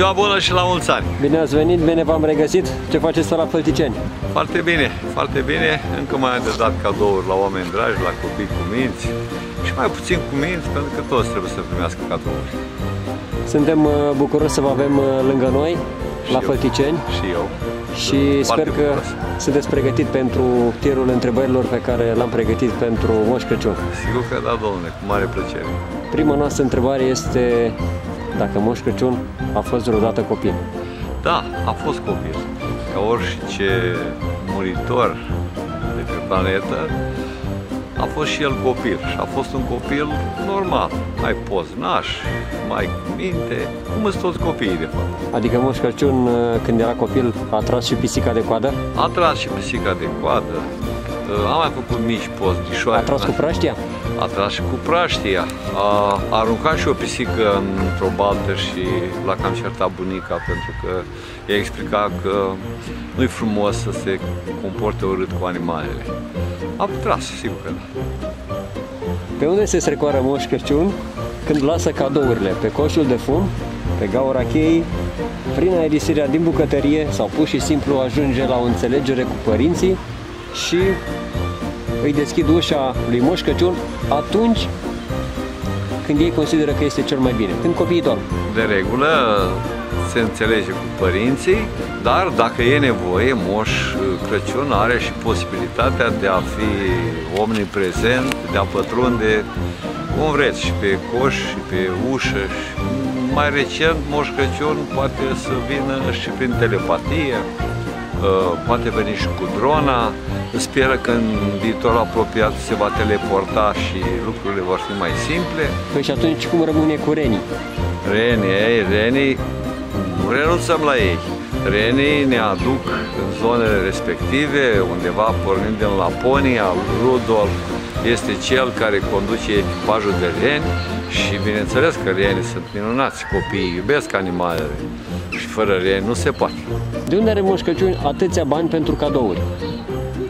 Ziua bună și la mulți ani! Bine ați venit, bine v-am regăsit. Ce faceți pe la Fălticeni? Foarte bine, foarte bine. Încă mai am de dat cadouri la oameni dragi, la copii cu minți și mai puțin cu minți, pentru că toți trebuie să primească cadouri. Suntem uh, bucuroși să vă avem uh, lângă noi, Și la eu. Fălticeni Și eu. Și Foarte sper că bucuros. sunteți pregătit pentru tirul întrebărilor pe care l-am pregătit pentru Moș Crăciun. Sigur că da, domnule, cu mare plăcere. Prima noastră întrebare este dacă Moș Crăciun a fost vreodată copil. Da, a fost copil. Ca orice muritor de pe planetă, a fost și el copil și a fost un copil normal, mai poznaș, mai cu minte, cum sunt toți copiii de fapt. Adică Moș Crăciun, uh, când era copil, a tras și pisica de coadă, A tras și pisica de coadă, a mai făcut mici postișoare. a tras cu praștia, A tras și cu praștia. A, a aruncat și o pisică într-o baltă și l-a cam certat bunica pentru că i-a explicat că nu-i frumos să se comporte urât cu animalele. A tras, sigur că da. Pe unde se strecoară Moș Crăciun când lasă cadourile? Pe coșul de fum, pe gaura cheii, prin aerisirea din bucătărie sau pur și simplu ajunge la o înțelegere cu părinții și îi deschid ușa lui Moș Crăciun atunci când ei consideră că este cel mai bine, când copiii dorm. De regulă se înțelege cu părinții, dar dacă e nevoie, Moș Crăciun are și posibilitatea de a fi omniprezent, de a pătrunde cum vreți, și pe coș, și pe ușă. Și mai recent, Moș Crăciun poate să vină și prin telepatie, uh, poate veni și cu drona. Speră că în viitorul apropiat se va teleporta și lucrurile vor fi mai simple. Păi și atunci cum rămâne cu renii? Renii, ei, renii, nu renunțăm la ei. Renii ne aduc în zonele respective, undeva pornind din Laponia, Rudolf este cel care conduce echipajul de reni și bineînțeles că renii sunt minunați, copiii iubesc animalele și fără reni nu se poate. De unde are Moș Crăciun atâția bani pentru cadouri?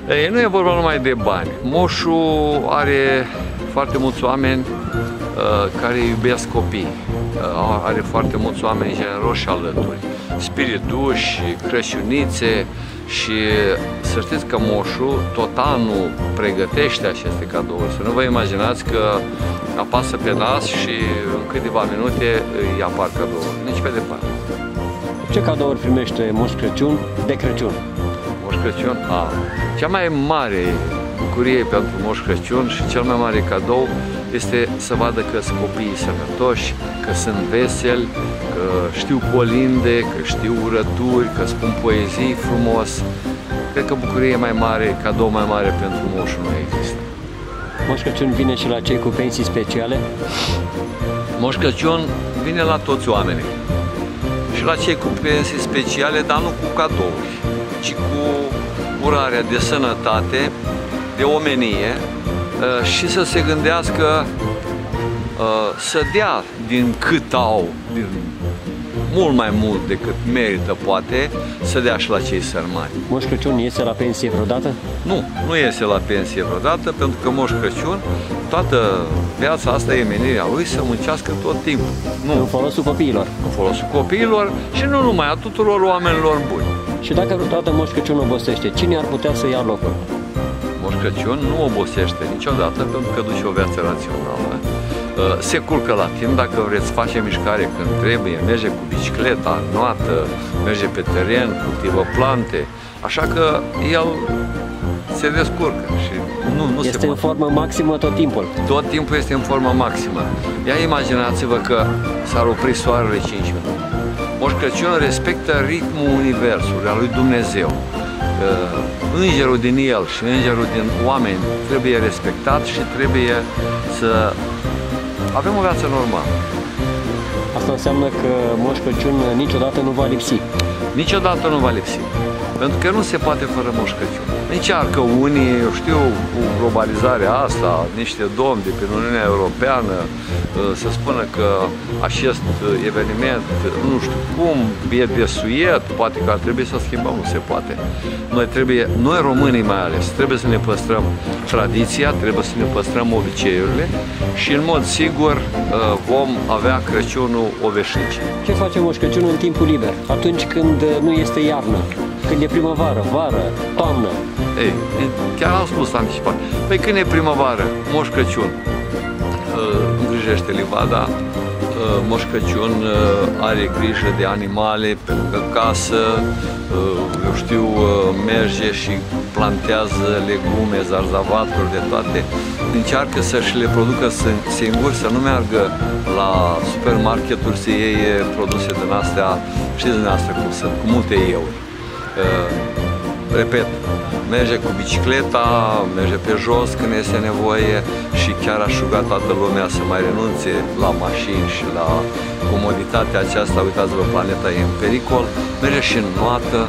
Ei, nu e vorba numai de bani. Moșul are foarte mulți oameni uh, care iubesc copii. Uh, are foarte mulți oameni generoși alături. Spirituși, crăciunițe și să știți că moșul tot anul pregătește aceste cadouri. Să nu vă imaginați că apasă pe nas și în câteva minute îi apar cadouri. Nici pe departe. Ce cadouri primește Moș Crăciun de Crăciun? Moș Crăciun, a, cea mai mare bucurie pentru Moș Crăciun și cel mai mare cadou este să vadă că sunt copiii sănătoși, că sunt veseli, că știu colinde, că știu urături, că spun poezii frumos. Cred că bucurie mai mare, cadou mai mare pentru moșul nu există. Moș Crăciun vine și la cei cu pensii speciale? Moș Crăciun vine la toți oamenii și la cei cu pensii speciale, dar nu cu cadouri, ci cu urarea de sănătate, de omenie uh, și să se gândească uh, să dea din cât au, din mult mai mult decât merită poate, să dea și la cei sărmani. Moș Crăciun iese la pensie vreodată? Nu, nu iese la pensie vreodată, pentru că Moș Crăciun, toată viața asta e menirea lui să muncească tot timpul. În Nu, folosul copiilor. în folosul copiilor și nu numai, a tuturor oamenilor buni. Și dacă vreodată Moș Crăciun obosește, cine ar putea să ia locul? Moș Crăciun nu obosește niciodată pentru că duce o viață rațională. Uh, Se culcă la timp, dacă vreți, face mișcare când trebuie, merge cu bicicleta, noată, merge pe teren, cultivă plante, așa că el se descurcă și nu, nu se Este în poate. formă maximă tot timpul. Tot timpul este în formă maximă. Ia imaginați-vă că s-ar opri soarele 5 minute. Moș Crăciun respectă ritmul Universului, al lui Dumnezeu. Uh, Îngerul din el și îngerul din oameni trebuie respectat și trebuie să avem o viață normală. Asta asta înseamnă că Moș Crăciun niciodată nu va lipsi. Niciodată nu va lipsi. Pentru că nu se poate fără Moș Crăciun. Încearcă unii, eu știu, cu globalizarea asta, niște domni de pe Uniunea Europeană, uh, să spună că acest eveniment, nu știu cum, e desuiet, poate că ar trebui să schimbăm, nu se poate. Noi trebuie, noi românii mai ales, trebuie să ne păstrăm tradiția, trebuie să ne păstrăm obiceiurile și în mod sigur uh, vom avea Crăciunul o veșnicie. Ce face Moș Crăciun în timpul liber? Atunci când uh, nu este iarnă, când e primăvară, vară, toamnă. Ei, chiar am spus anticipat. Păi când e primăvară, Moș Crăciun uh, îngrijește livada, uh, Moș Crăciun uh, are grijă de animale pe lângă casă, eu știu, merge și plantează legume, zarzavaturi, de toate. Încearcă să-și le producă singur, să nu meargă la supermarketuri să iei produse din astea, știți din astea cum sunt, cu multe euri repet, merge cu bicicleta, merge pe jos când este nevoie și chiar aș ruga toată lumea să mai renunțe la mașini și la comoditatea aceasta, uitați-vă, planeta e în pericol, merge și în noată,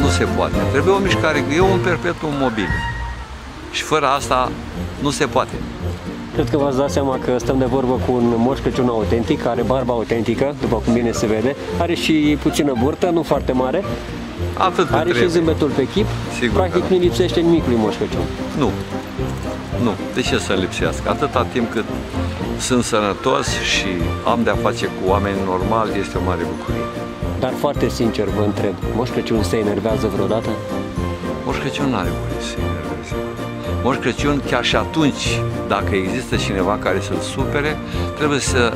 nu se poate. Trebuie o mișcare, e un perpetuum mobil. Și fără asta nu se poate. Cred că v-ați dat seama că stăm de vorbă cu un moș Crăciun autentic, are barba autentică, după cum bine se vede, are și puțină burtă, nu foarte mare, Atât Are trebuie. și zâmbetul pe chip, Sigur practic da. nu lipsește nimic lui Moș Crăciun. Nu. Nu. De ce să lipsească? Atâta timp cât sunt sănătos și am de-a face cu oameni normali, este o mare bucurie. Dar foarte sincer vă întreb, Moș Crăciun se enervează vreodată? Moș Crăciun nu are voie să se enerveze. Moș Crăciun, chiar și atunci, dacă există cineva care să-l supere, trebuie să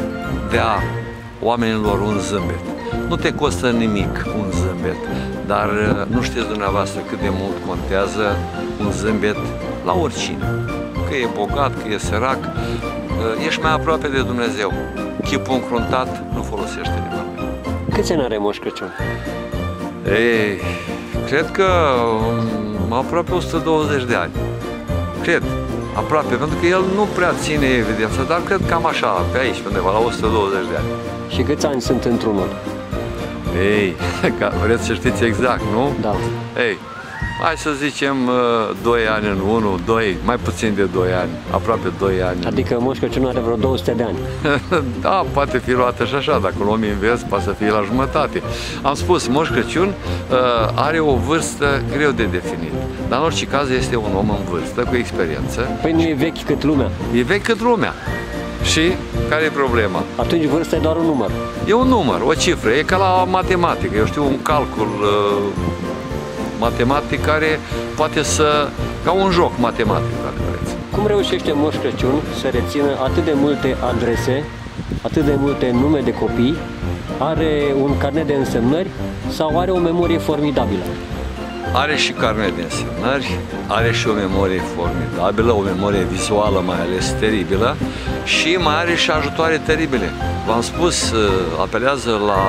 dea oamenilor un zâmbet. Nu te costă nimic un zâmbet, dar uh, nu știți dumneavoastră cât de mult contează un zâmbet la oricine. Că e bogat, că e sărac, uh, ești mai aproape de Dumnezeu. Chipul încruntat nu folosește nimănui. Câți ani are Moș Crăciun? Ei, cred că um, aproape 120 de ani. Cred, aproape, pentru că el nu prea ține evidența, dar cred cam așa, pe aici, undeva, la 120 de ani. Și câți ani sunt într-unul? Ei, ca vreți să știți exact, nu? Da. Ei, hai să zicem 2 ani în 1, 2, mai puțin de 2 ani, aproape 2 ani. Adică Moș Crăciun are vreo 200 de ani. da, poate fi luată și așa, dacă luăm invers, poate să fie la jumătate. Am spus, Moș Crăciun uh, are o vârstă greu de definit, dar în orice caz este un om în vârstă, cu experiență. Păi nu e vechi cât lumea. E vechi cât lumea. Și care e problema? Atunci vârsta e doar un număr. E un număr, o cifră, e ca la matematică, eu știu, un calcul uh, matematic care poate să, ca un joc matematic, dacă vreți. Cum reușește Moș Crăciun să rețină atât de multe adrese, atât de multe nume de copii, are un carnet de însemnări sau are o memorie formidabilă? Are și carnet de însemnări, are și o memorie formidabilă, o memorie vizuală mai ales teribilă și mai are și ajutoare teribile. V-am spus, uh, apelează la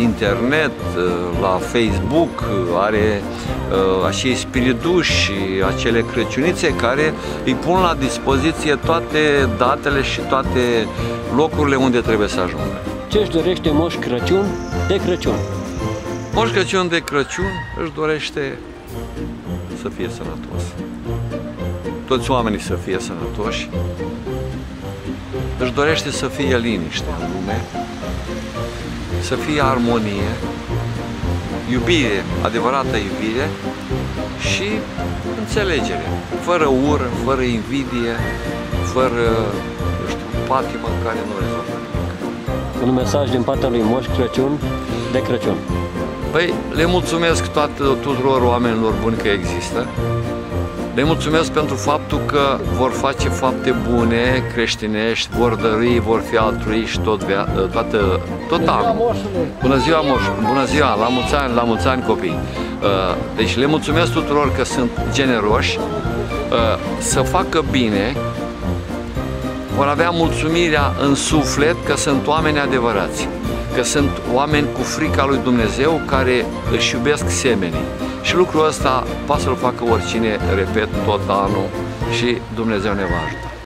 internet, uh, la Facebook, are uh, acei spiriduși și acele crăciunițe care îi pun la dispoziție toate datele și toate locurile unde trebuie să ajungă. Ce își dorește Moș Crăciun de Crăciun? Moș Crăciun de Crăciun își dorește să fie sănătos. Toți oamenii să fie sănătoși. Își dorește să fie liniște în lume, să fie armonie, iubire, adevărată iubire și înțelegere, fără ură, fără invidie, fără, eu știu, patimă care nu rezolvă nimic. Un mesaj din partea lui Moș Crăciun de Crăciun. Păi, le mulțumesc toată, tuturor oamenilor buni că există. Le mulțumesc pentru faptul că vor face fapte bune, creștinești, vor dărui, vor fi altruiști tot, via, toată, tot anul. Bună ziua, moș! Bună ziua! La mulți ani, la mulți ani, copii! Uh, deci le mulțumesc tuturor că sunt generoși, uh, să facă bine, vor avea mulțumirea în suflet că sunt oameni adevărați că sunt oameni cu frica lui Dumnezeu care își iubesc semenii. Și lucrul ăsta poate să-l facă oricine, repet, tot anul și Dumnezeu ne va ajuta.